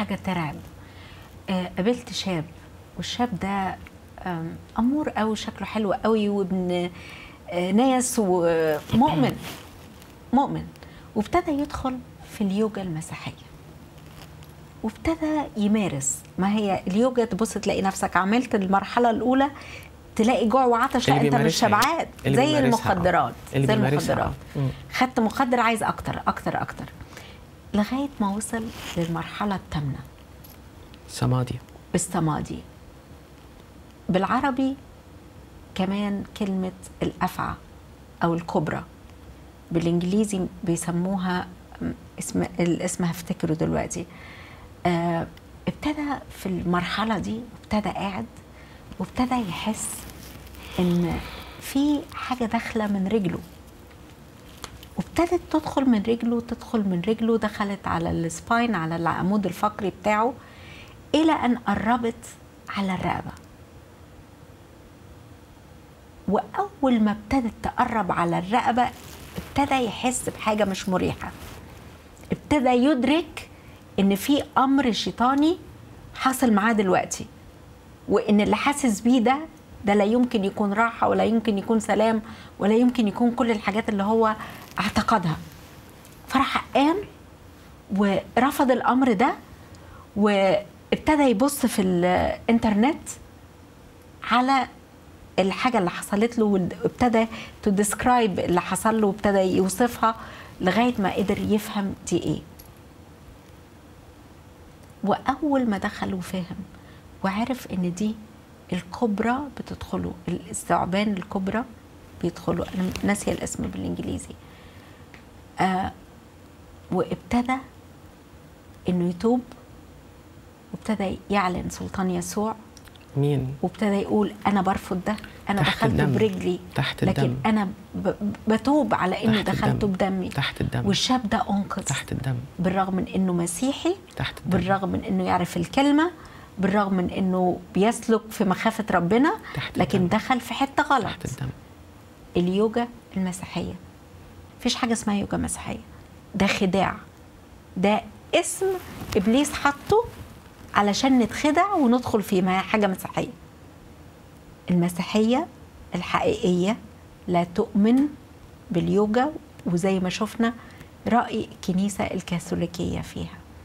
حاجة ترعب. آه، قابلت شاب والشاب ده أمور قوي شكله حلو قوي وابن آه، ناس ومؤمن مؤمن وابتدى يدخل في اليوجا المسيحية. وابتدى يمارس. ما هي اليوجا تبص تلاقي نفسك عملت المرحلة الأولى تلاقي جوع وعطش لا أنت مش. شبعان. زي آه. المخدرات زي المخدرات. آه. خدت مخدر عايز أكتر أكتر أكتر. لغاية ما وصل للمرحلة الثامنة. سمادي. بالسمادي. بالعربي كمان كلمة الأفعى أو الكبرى. بالإنجليزي بيسموها اسم الاسم هفتكره دلوقتي. آه ابتدى في المرحلة دي ابتدى قاعد وابتدى يحس إن في حاجة داخلة من رجله. وابتدت تدخل من رجله تدخل من رجله دخلت على السباين على العمود الفقري بتاعه إلى أن قربت على الرقبة. وأول ما ابتدت تقرب على الرقبة ابتدى يحس بحاجة مش مريحة. ابتدى يدرك إن في أمر شيطاني حاصل معاه دلوقتي وإن اللي حاسس بيه ده ده لا يمكن يكون راحة ولا يمكن يكون سلام ولا يمكن يكون كل الحاجات اللي هو اعتقدها. فراح قام ورفض الأمر ده وابتدى يبص في الإنترنت على الحاجة اللي حصلت له وابتدى to describe اللي حصل له وابتدى يوصفها لغاية ما قدر يفهم دي إيه. وأول ما دخل وفهم وعرف إن دي الكبرى بتدخله الثعبان الكبرى بيدخلوا أنا ناسية الاسم بالإنجليزي آه وابتدى إنه يتوب وابتدى يعلن سلطان يسوع مين وابتدى يقول أنا برفض ده أنا تحت دخلته الدم. برجلي تحت لكن الدم. أنا بتوب على اني دخلته. بدمي تحت الدم. والشاب ده أنقذ تحت الدم بالرغم من إنه مسيحي تحت الدم بالرغم من إنه يعرف الكلمة بالرغم من إنه بيسلك في مخافة ربنا تحت لكن الدم. دخل في حتة غلط. تحت الدم. اليوجا المسيحية. مفيش حاجة اسمها يوجا مسيحية. ده خداع. ده اسم إبليس حطه علشان نتخدع وندخل فيه ما حاجة مسيحية. المسيحية الحقيقية لا تؤمن باليوجا وزي ما شفنا رأي الكنيسة الكاثوليكية فيها.